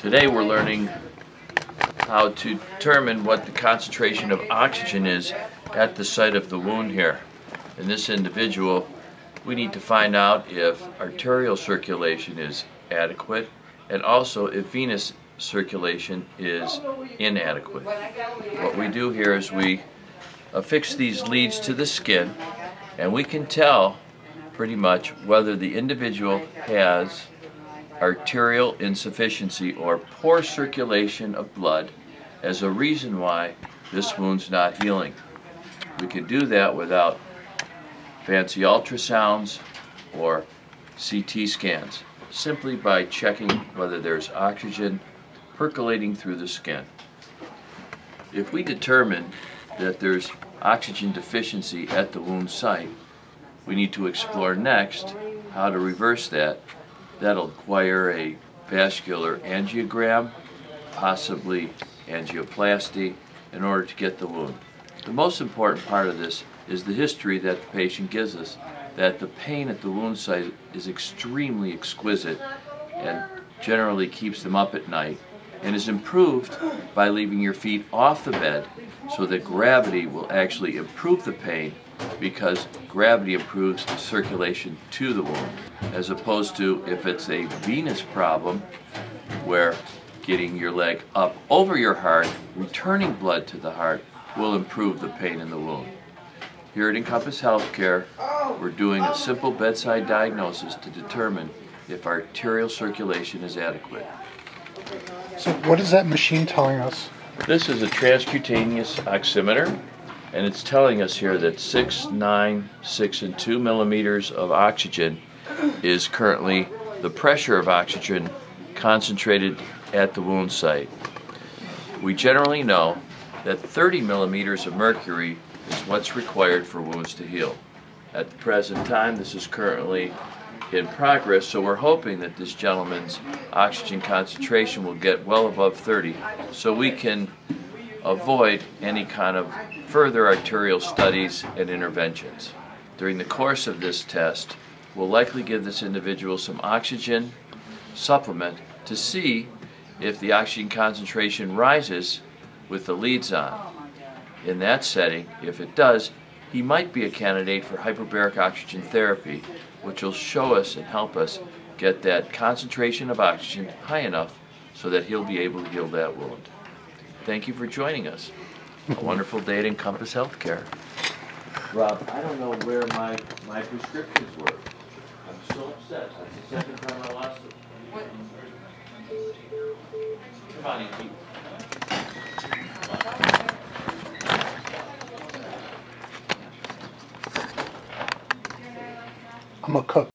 Today we're learning how to determine what the concentration of oxygen is at the site of the wound here. In this individual, we need to find out if arterial circulation is adequate and also if venous circulation is inadequate. What we do here is we affix these leads to the skin and we can tell pretty much whether the individual has arterial insufficiency or poor circulation of blood as a reason why this wound's not healing. We can do that without fancy ultrasounds or CT scans, simply by checking whether there's oxygen percolating through the skin. If we determine that there's oxygen deficiency at the wound site, we need to explore next how to reverse that. That'll require a vascular angiogram, possibly angioplasty, in order to get the wound. The most important part of this is the history that the patient gives us, that the pain at the wound site is extremely exquisite and generally keeps them up at night and is improved by leaving your feet off the bed so that gravity will actually improve the pain because gravity improves the circulation to the wound as opposed to if it's a venous problem where getting your leg up over your heart, returning blood to the heart, will improve the pain in the wound. Here at Encompass Healthcare, we're doing a simple bedside diagnosis to determine if arterial circulation is adequate. So what is that machine telling us? This is a transcutaneous oximeter and it's telling us here that 6, 9, 6 and 2 millimeters of oxygen is currently the pressure of oxygen concentrated at the wound site. We generally know that 30 millimeters of mercury is what's required for wounds to heal. At the present time, this is currently in progress, so we're hoping that this gentleman's oxygen concentration will get well above 30 so we can avoid any kind of further arterial studies and interventions. During the course of this test, we'll likely give this individual some oxygen supplement to see if the oxygen concentration rises with the leads on. In that setting, if it does, he might be a candidate for hyperbaric oxygen therapy, which will show us and help us get that concentration of oxygen high enough so that he'll be able to heal that wound. Thank you for joining us. A wonderful day at Encompass Healthcare. Rob, I don't know where my, my prescriptions were. I'm so upset. That's the second time I lost them. Come on, Inky. I'm a cook.